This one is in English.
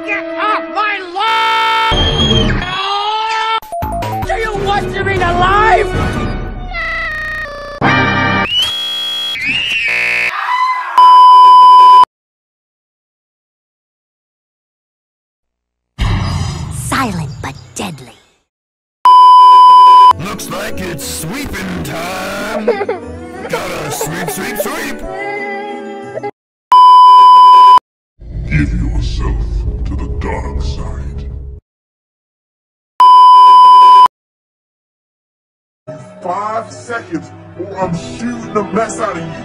Get off my lawn! Do you want to be alive? Silent but deadly. Looks like it's sweeping time. Gotta sweep, sweep, sweep. Give yourself to the dark side. Five seconds, or I'm shooting the mess out of you.